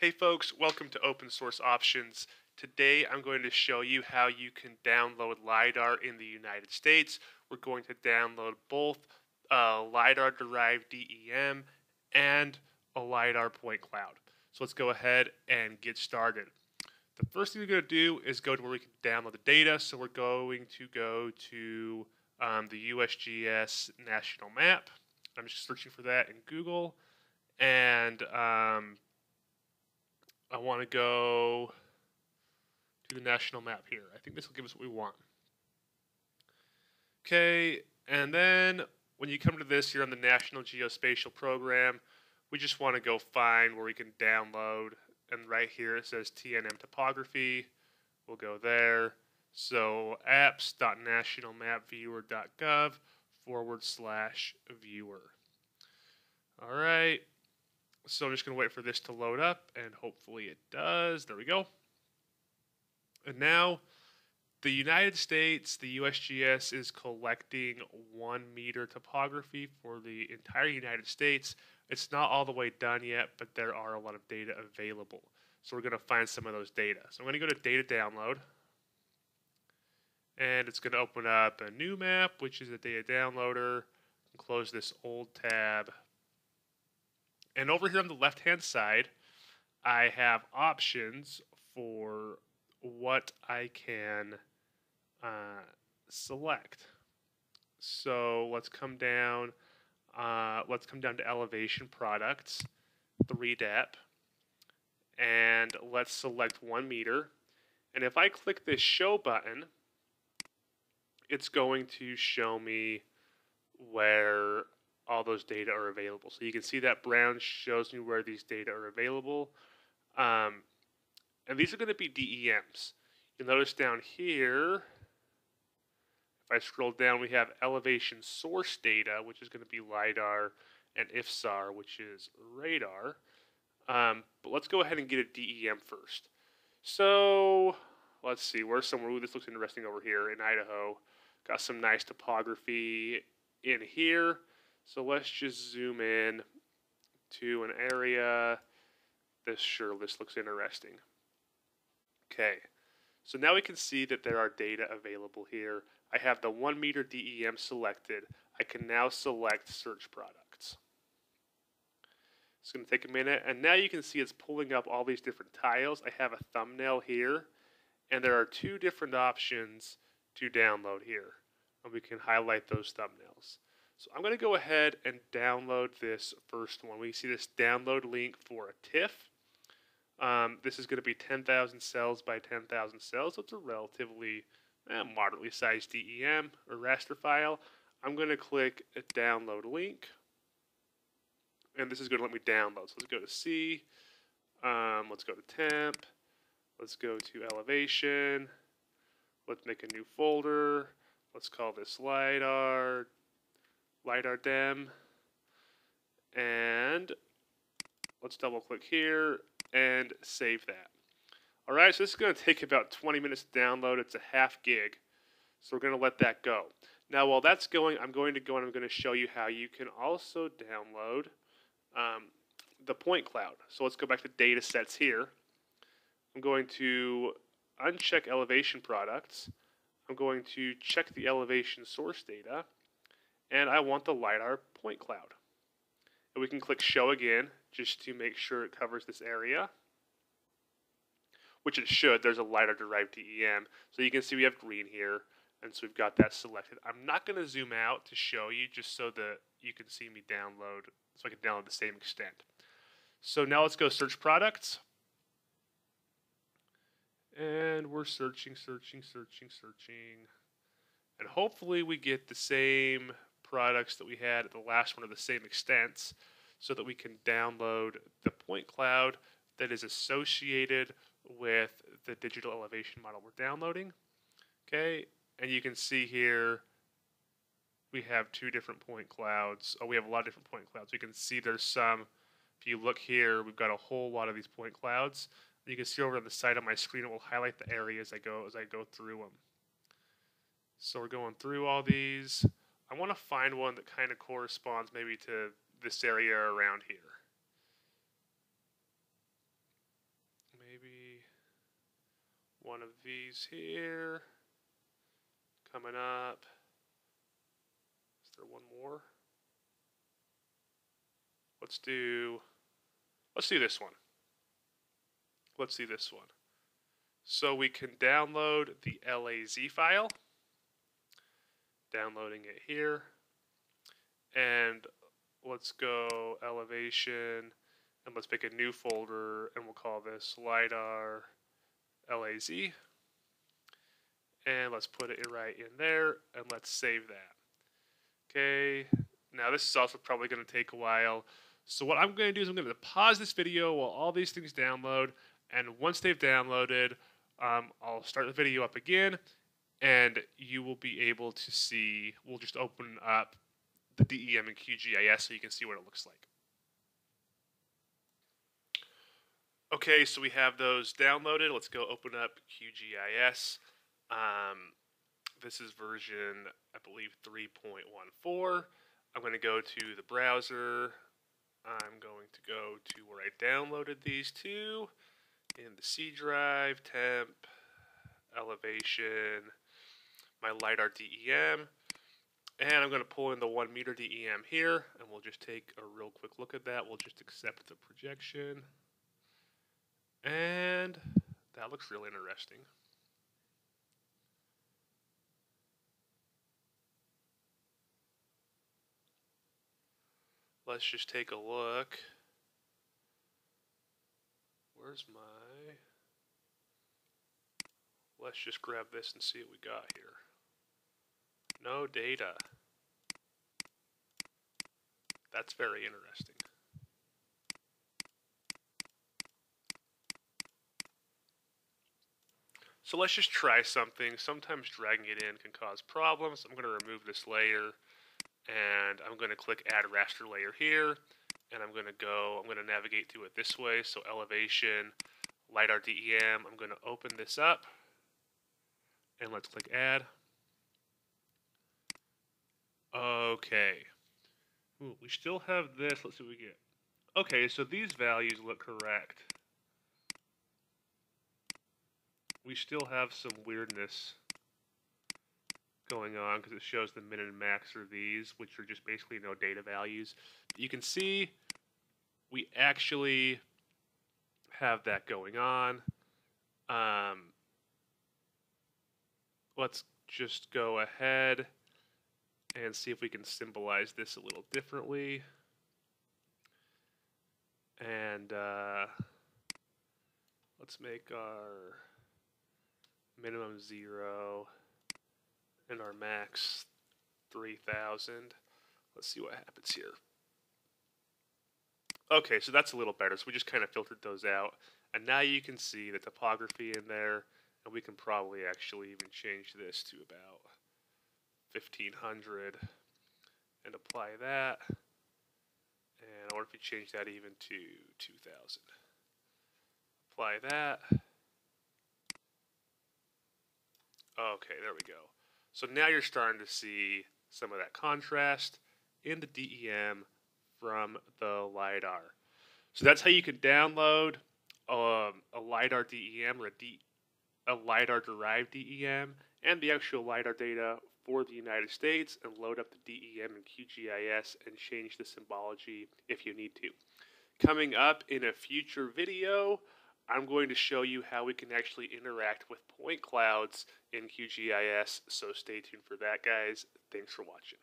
Hey folks, welcome to Open Source Options. Today I'm going to show you how you can download LiDAR in the United States. We're going to download both uh, LiDAR derived DEM and a LiDAR point cloud. So let's go ahead and get started. The first thing we're going to do is go to where we can download the data. So we're going to go to um, the USGS national map. I'm just searching for that in Google. And um, I want to go to the national map here. I think this will give us what we want. Okay, and then when you come to this here on the National Geospatial Program, we just want to go find where we can download. And right here it says TNM topography. We'll go there. So apps.nationalmapviewer.gov forward slash viewer. All right. So I'm just going to wait for this to load up, and hopefully it does. There we go. And now, the United States, the USGS, is collecting one meter topography for the entire United States. It's not all the way done yet, but there are a lot of data available. So we're going to find some of those data. So I'm going to go to data download. And it's going to open up a new map, which is a data downloader. Close this old tab. And over here on the left hand side, I have options for what I can uh, select. So let's come down. Uh, let's come down to elevation products, 3DEP, and let's select one meter. And if I click this show button, it's going to show me where all those data are available. So you can see that brown shows me where these data are available. Um, and these are going to be DEMs. You'll notice down here, if I scroll down, we have elevation source data, which is going to be LiDAR, and IFSAR, which is radar. Um, but let's go ahead and get a DEM first. So let's see, where's somewhere? Ooh, this looks interesting over here in Idaho. Got some nice topography in here. So let's just zoom in to an area. This sure this looks interesting. Okay, so now we can see that there are data available here. I have the 1 meter DEM selected. I can now select search products. It's going to take a minute, and now you can see it's pulling up all these different tiles. I have a thumbnail here, and there are two different options to download here. And we can highlight those thumbnails. So I'm going to go ahead and download this first one. We see this download link for a TIFF. Um, this is going to be 10,000 cells by 10,000 cells, so it's a relatively eh, moderately sized DEM or raster file. I'm going to click a download link, and this is going to let me download. So let's go to C, um, let's go to temp, let's go to elevation, let's make a new folder, let's call this LiDAR LiDAR DEM. And let's double click here and save that. All right, so this is going to take about 20 minutes to download. It's a half gig. So we're going to let that go. Now, while that's going, I'm going to go and I'm going to show you how you can also download um, the point cloud. So let's go back to data sets here. I'm going to uncheck elevation products. I'm going to check the elevation source data and I want the LiDAR point cloud. And we can click show again just to make sure it covers this area, which it should. There's a LiDAR derived DEM. So you can see we have green here, and so we've got that selected. I'm not going to zoom out to show you just so that you can see me download, so I can download the same extent. So now let's go search products. And we're searching, searching, searching, searching. And hopefully we get the same products that we had at the last one of the same extents so that we can download the point cloud that is associated with the digital elevation model we're downloading. Okay, and you can see here we have two different point clouds. Oh, we have a lot of different point clouds. We can see there's some, if you look here, we've got a whole lot of these point clouds. You can see over on the side of my screen, it will highlight the areas as I go as I go through them. So we're going through all these. I want to find one that kind of corresponds maybe to this area around here. Maybe one of these here. Coming up. Is there one more? Let's do let's do this one. Let's see this one. So we can download the LAZ file. Downloading it here. And let's go elevation and let's pick a new folder and we'll call this LiDAR LAZ. And let's put it right in there and let's save that. Okay, now this is also probably going to take a while. So what I'm going to do is I'm going to pause this video while all these things download. And once they've downloaded, um, I'll start the video up again and you will be able to see, we'll just open up the DEM and QGIS so you can see what it looks like. Okay, so we have those downloaded. Let's go open up QGIS. Um, this is version, I believe, 3.14. I'm going to go to the browser. I'm going to go to where I downloaded these two in the C drive, temp, elevation, my LiDAR DEM. And I'm going to pull in the 1 meter DEM here, and we'll just take a real quick look at that. We'll just accept the projection. And that looks really interesting. Let's just take a look. Where's my... Let's just grab this and see what we got here. No data. That's very interesting. So let's just try something. Sometimes dragging it in can cause problems. I'm going to remove this layer and I'm going to click add raster layer here and I'm going to go, I'm going to navigate through it this way. So elevation, LiDAR DEM, I'm going to open this up and let's click add. Okay. Ooh, we still have this. Let's see what we get. Okay, so these values look correct. we still have some weirdness going on because it shows the min and max are these, which are just basically no data values. You can see we actually have that going on. Um, let's just go ahead and see if we can symbolize this a little differently. And uh, let's make our minimum zero, and our max 3000. Let's see what happens here. Okay, so that's a little better. So we just kind of filtered those out. And now you can see the topography in there, and we can probably actually even change this to about 1500 and apply that. And or if you change that even to 2000. Apply that. Okay, there we go. So now you're starting to see some of that contrast in the DEM from the LiDAR. So that's how you can download um, a LiDAR DEM or a LiDAR derived DEM and the actual LiDAR data for the United States and load up the DEM and QGIS and change the symbology if you need to. Coming up in a future video, I'm going to show you how we can actually interact with point clouds in QGIS, so stay tuned for that, guys. Thanks for watching.